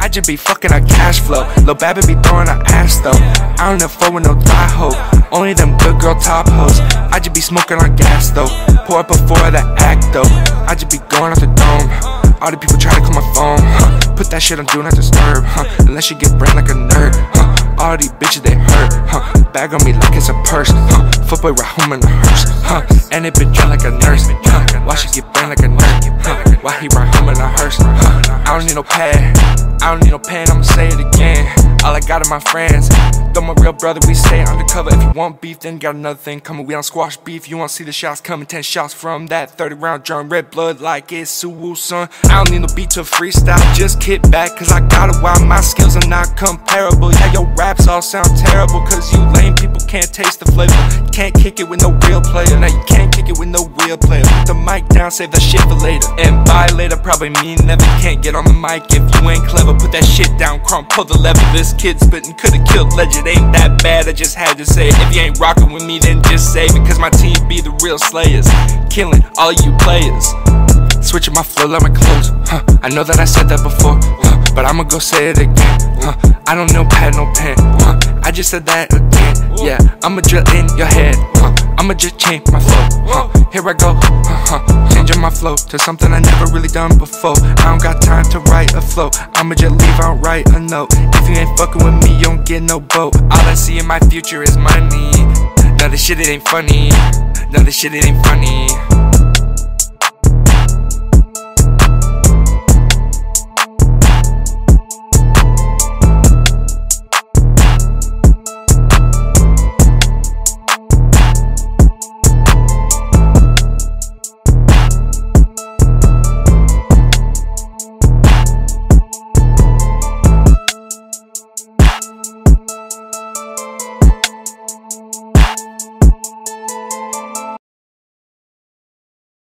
I just be fucking on cash flow. Lil' Babby be throwing her ass though. I don't afford with no thigh hoe. Only them good girl top hoes. I just be smoking on gas though. Pour up before the act though. I just be going off the dome. All the people try to call my phone. Huh. Put that shit on do not disturb. Huh. Unless you get brain like a nerd. Huh. All these bitches they hurt. Huh. Bag on me like it's a purse. Huh. Footboy right home in the hearse. Huh. And it been drunk like a nurse. Huh. Why she get brain like a nurse, Huh. Why he ride home in a hearse? Huh. I don't need no pad. I don't need no pen, I'ma say it again. Got are my friends. Though my real brother, we stay undercover. If you want beef, then got another thing coming. We don't squash beef. You wanna see the shots coming? Ten shots from that 30 round drum. Red blood like it's Suwu, son. I don't need no beat to freestyle. Just kick back, cause I got it while my skills are not comparable. Yeah, your raps all sound terrible, cause you lame people can't taste the flavor. Can't kick it with no real player. Now you can't kick it with no real player. Put the mic down, save that shit for later. And by later, probably mean never. Can't get on the mic if you ain't clever. Put that shit down, crumb, pull the lever. This kid spittin' could've killed legend. Ain't that bad, I just had to say it. If you ain't rockin' with me, then just say it. Cause my team be the real slayers. Killing all you players. Switching my flow like my clothes. Huh. I know that I said that before, huh. but I'ma go say it again. Huh. I don't know pad, no pen. Huh. Just said that again. Yeah, I'ma drill in your head. Huh. I'ma just change my flow. Huh. Here I go. Huh. Changing my flow to something I never really done before. I don't got time to write a flow. I'ma just leave out write a note. If you ain't fucking with me, you don't get no boat. All I see in my future is money. Now this shit it ain't funny. Now this shit it ain't funny.